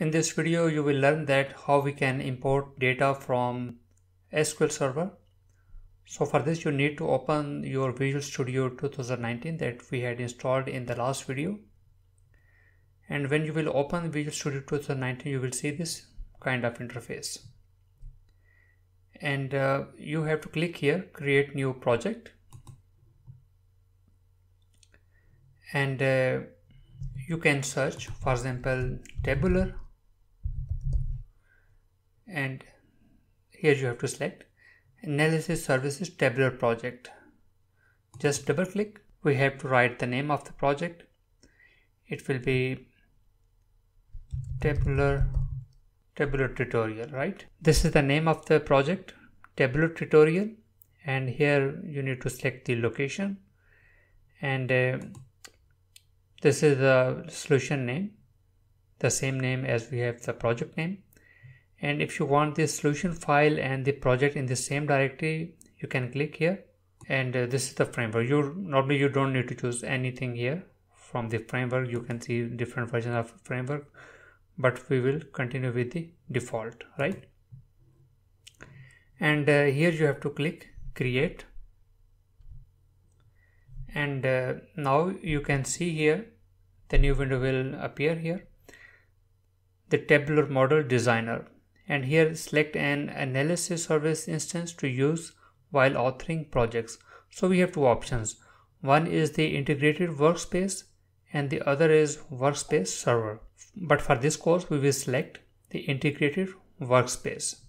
In this video, you will learn that how we can import data from SQL Server. So for this, you need to open your Visual Studio 2019 that we had installed in the last video. And when you will open Visual Studio 2019, you will see this kind of interface. And uh, you have to click here, create new project. And uh, you can search, for example, tabular and here you have to select analysis services tabular project. Just double click. We have to write the name of the project. It will be tabular tabular tutorial right? This is the name of the project tabular tutorial. And here you need to select the location. And uh, this is the solution name the same name as we have the project name and if you want the solution file and the project in the same directory you can click here. And uh, this is the framework. You normally you don't need to choose anything here. From the framework you can see different versions of framework but we will continue with the default right? And uh, here you have to click create. And uh, now you can see here the new window will appear here. The tabular model designer and here select an analysis service instance to use while authoring projects. So we have two options. One is the integrated workspace and the other is workspace server. But for this course, we will select the integrated workspace.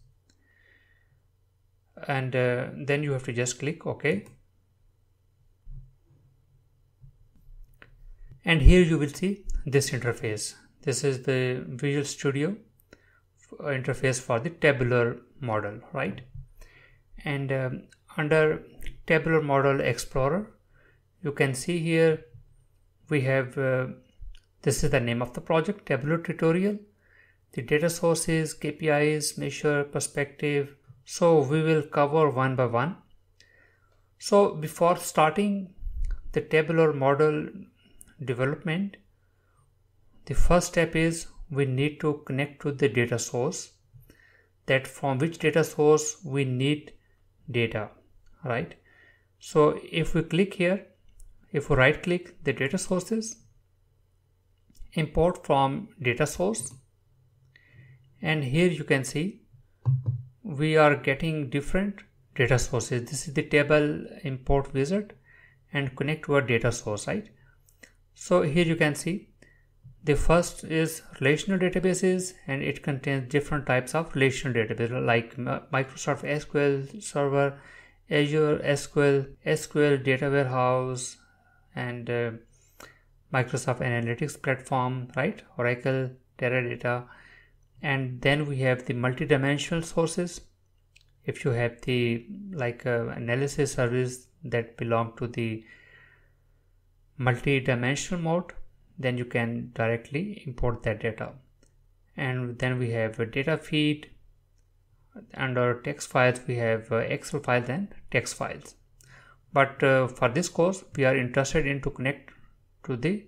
And uh, then you have to just click OK. And here you will see this interface. This is the Visual Studio interface for the tabular model right? And um, under tabular model explorer you can see here we have uh, this is the name of the project tabular tutorial. The data sources kpis measure perspective. So we will cover one by one. So before starting the tabular model development the first step is we need to connect to the data source. That from which data source we need data right? So if we click here if we right click the data sources import from data source and here you can see we are getting different data sources. This is the table import wizard and connect to our data source right? So here you can see the first is relational databases and it contains different types of relational databases like Microsoft SQL Server, Azure SQL, SQL Data Warehouse and uh, Microsoft Analytics Platform, right? Oracle, Teradata. And then we have the multidimensional sources. If you have the like uh, analysis service that belong to the multi-dimensional mode then you can directly import that data. And then we have a data feed under text files we have uh, excel files and text files. But uh, for this course we are interested in to connect to the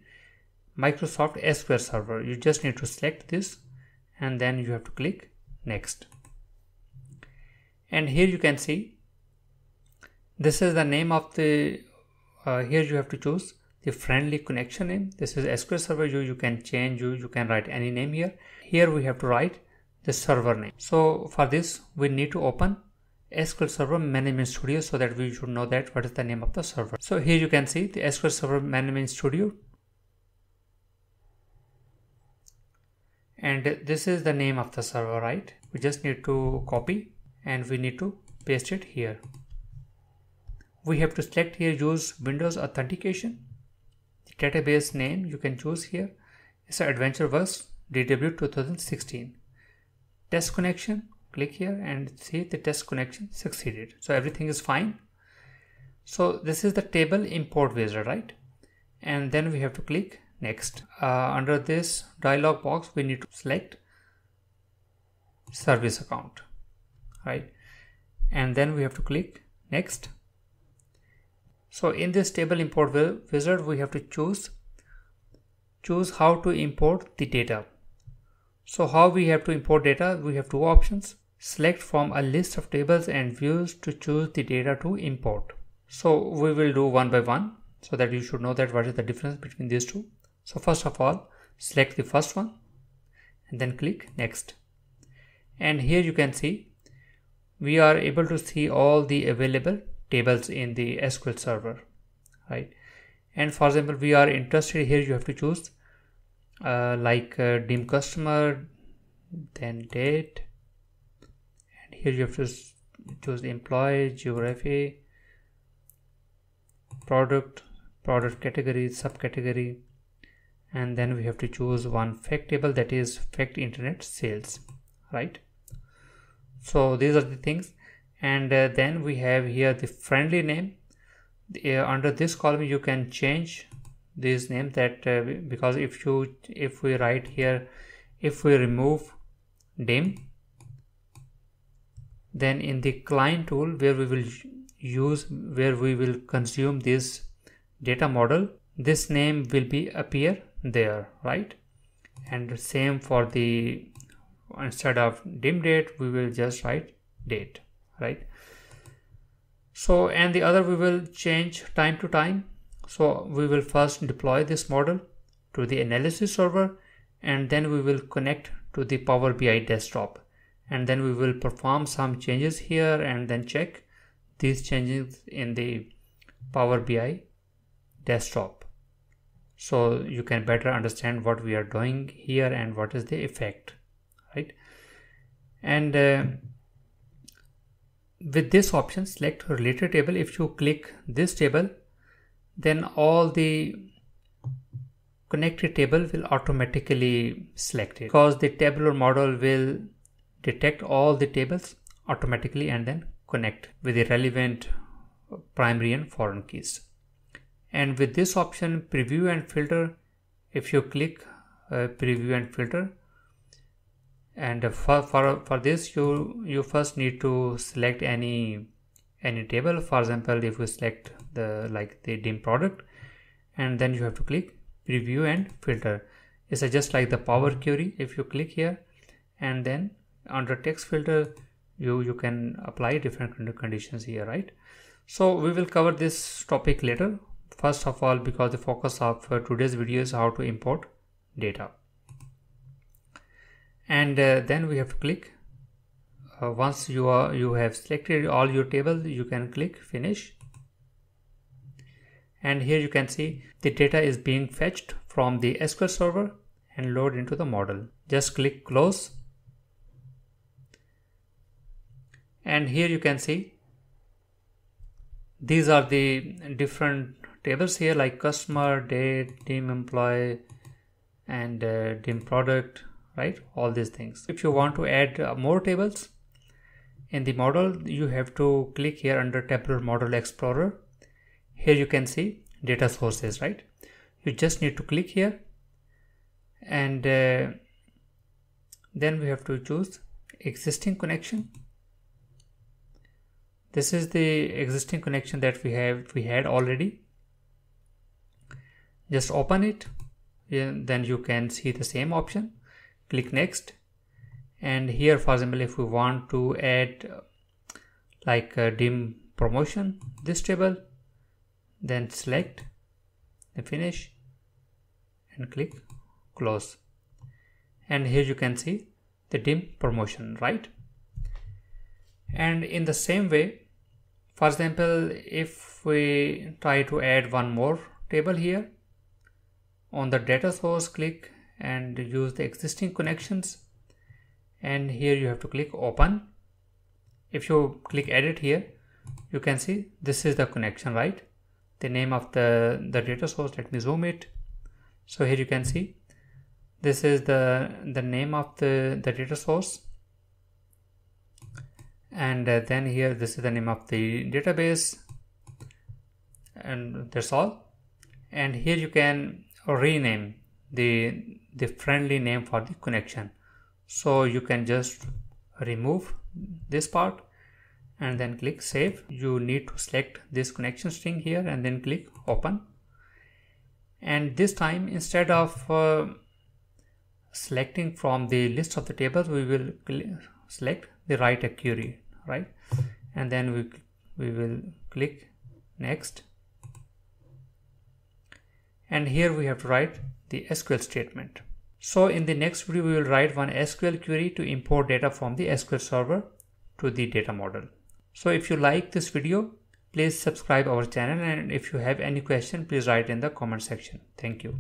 microsoft sql server. You just need to select this and then you have to click next. And here you can see this is the name of the uh, here you have to choose the friendly connection name this is sql server. You you can change you you can write any name here. Here we have to write the server name. So for this we need to open SQL Server Management Studio so that we should know that what is the name of the server. So here you can see the SQL Server Management Studio. And this is the name of the server right? We just need to copy and we need to paste it here. We have to select here use Windows authentication database name you can choose here. is AdventureWorks DW 2016 test connection click here and see the test connection succeeded. So everything is fine. So this is the table import wizard right? And then we have to click next. Uh, under this dialog box we need to select service account right? And then we have to click next so in this table import wizard, we have to choose choose how to import the data. so how we have to import data we have two options. Select from a list of tables and views to choose the data to import. So we will do one by one so that you should know that what is the difference between these two. So first of all select the first one and then click next. And here you can see we are able to see all the available tables in the SQL server right? And for example we are interested here you have to choose uh, like uh, dim customer then date and here you have to choose employee geography product product category subcategory and then we have to choose one fact table that is fact internet sales right? So these are the things and uh, then we have here the friendly name. Uh, under this column you can change this name that uh, because if you if we write here if we remove dim then in the client tool where we will use where we will consume this data model this name will be appear there right? And same for the instead of dim date we will just write date right? So and the other we will change time to time. So we will first deploy this model to the analysis server and then we will connect to the power bi desktop. And then we will perform some changes here and then check these changes in the power bi desktop. So you can better understand what we are doing here and what is the effect right? And uh, with this option select related table. If you click this table then all the connected table will automatically select it. Because the tabular model will detect all the tables automatically and then connect with the relevant primary and foreign keys. And with this option preview and filter if you click uh, preview and filter and for, for, for this you you first need to select any any table. For example if you select the like the dim product and then you have to click preview and filter. It's just like the power query. If you click here and then under text filter you you can apply different conditions here right? So we will cover this topic later. First of all because the focus of uh, today's video is how to import data and uh, then we have to click. Uh, once you are you have selected all your table you can click finish. And here you can see the data is being fetched from the SQL server and load into the model. Just click close. And here you can see these are the different tables here like customer date dim employee and uh, dim product right? All these things. If you want to add uh, more tables in the model you have to click here under tabular model explorer. Here you can see data sources right? You just need to click here. And uh, then we have to choose existing connection. This is the existing connection that we have we had already. Just open it. Then you can see the same option click next. And here for example if we want to add uh, like a dim promotion this table then select the finish and click close. And here you can see the dim promotion right? And in the same way for example if we try to add one more table here on the data source click and use the existing connections. And here you have to click open. If you click edit here you can see this is the connection right? The name of the the data source let me zoom it. So here you can see this is the the name of the the data source. And uh, then here this is the name of the database. And that's all. And here you can rename the the friendly name for the connection. So you can just remove this part and then click save. You need to select this connection string here and then click open. And this time instead of uh, selecting from the list of the tables we will select the write a query right? And then we we will click next. And here we have to write the SQL statement. So in the next video we will write one SQL query to import data from the SQL server to the data model. So if you like this video please subscribe our channel and if you have any question please write in the comment section. Thank you